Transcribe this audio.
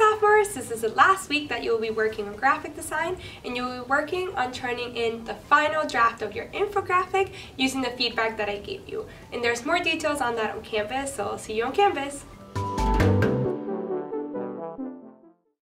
Sophomores, this is the last week that you'll be working on graphic design and you'll be working on turning in the final draft of your infographic using the feedback that I gave you. And there's more details on that on Canvas, so I'll see you on Canvas.